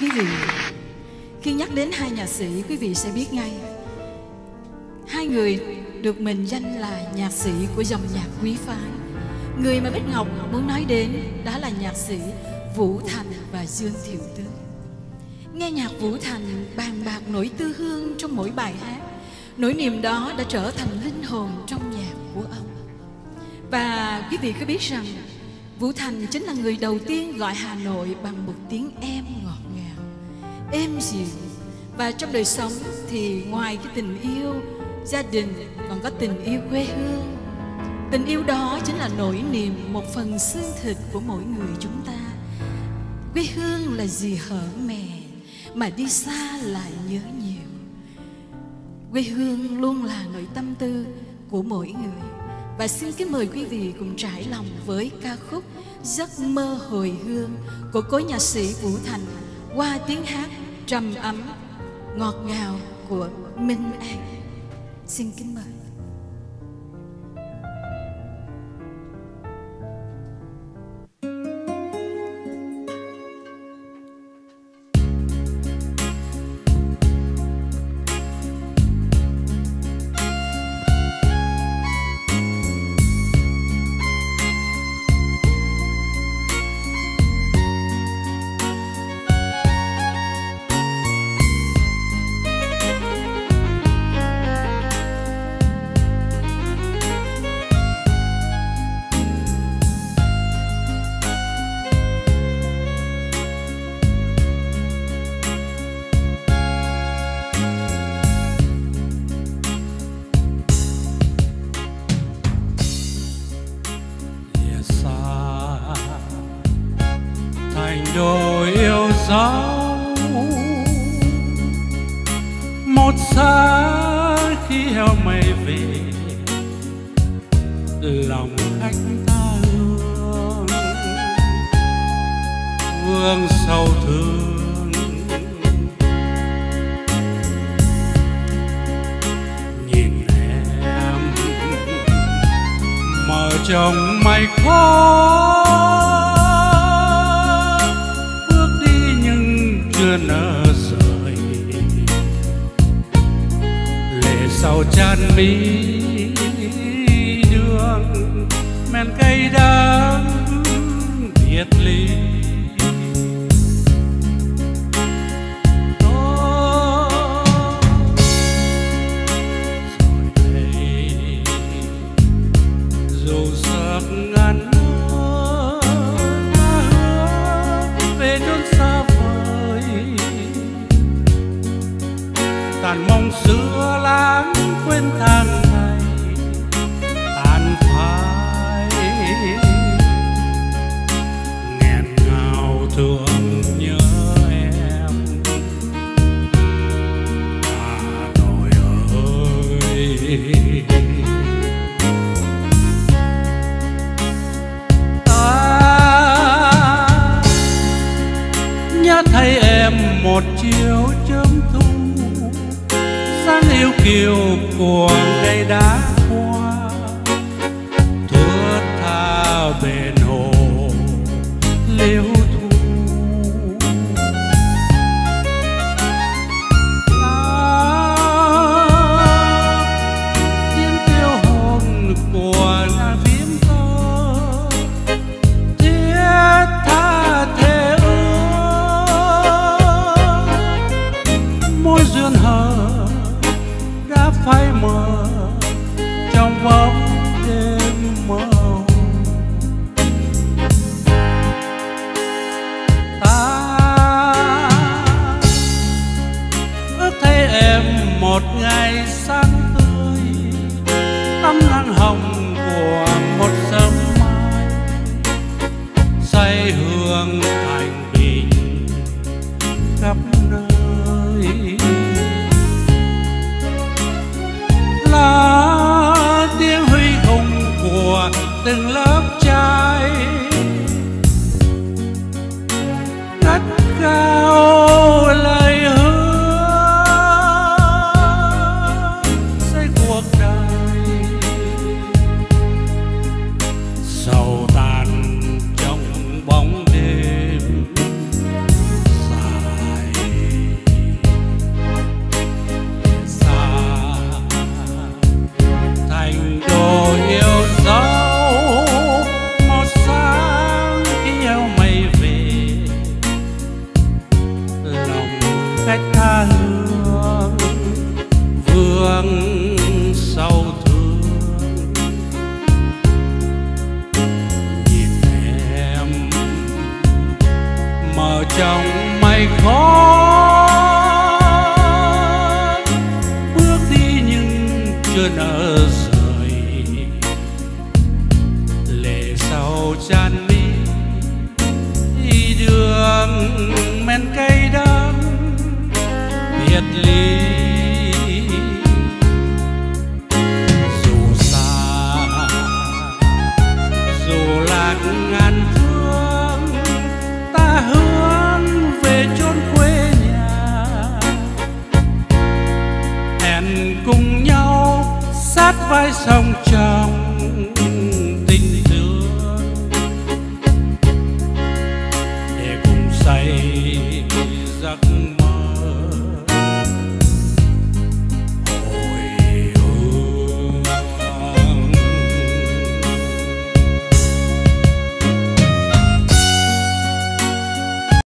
Quý vị, khi nhắc đến hai nhạc sĩ, quý vị sẽ biết ngay. Hai người được mệnh danh là nhạc sĩ của dòng nhạc quý phái. Người mà Bích Ngọc muốn nói đến đó là nhạc sĩ Vũ Thành và Dương Thiệu tư Nghe nhạc Vũ Thành bàn bạc nỗi tư hương trong mỗi bài hát Nỗi niềm đó đã trở thành linh hồn trong nhạc của ông. Và quý vị có biết rằng Vũ Thành chính là người đầu tiên gọi Hà Nội bằng một tiếng em ngọt ngào. Êm dịu. Và trong đời sống thì ngoài cái tình yêu, gia đình còn có tình yêu quê hương. Tình yêu đó chính là nỗi niềm, một phần xương thịt của mỗi người chúng ta. Quê hương là gì hở mẹ Mà đi xa lại nhớ nhiều. Quê hương luôn là nỗi tâm tư của mỗi người. Và xin kính mời quý vị cùng trải lòng với ca khúc Giấc mơ hồi hương Của cố nhạc sĩ Vũ Thành Qua tiếng hát trầm ấm ngọt ngào của Minh An. Xin kính mời. Dấu một sáng khi heo mây về, lòng khách ta hương vương sâu thương. Nhìn em, mở trong mây khói men cây đắng biệt ly. Rồi đây về chốn xa vời. Tàn mong xưa lãng quên tháng một chiều chớm thu. Gian yêu kiều của ngày đá hoa. Thua tha bên phai mờ trong bóng đêm màu. Ta ước thấy em một ngày sáng tươi tắm nắng hồng của một sớm mai say hương. Trai. Cắt cao cách tha hương vương sau thương. Nhìn em mở trong mây khó bước đi nhưng chưa nở rời. Lệ sau chan mi đường men cây biệt ly dù xa, dù lạc ngàn phương, ta hướng về chốn quê nhà hẹn cùng nhau sát vai sông chồng.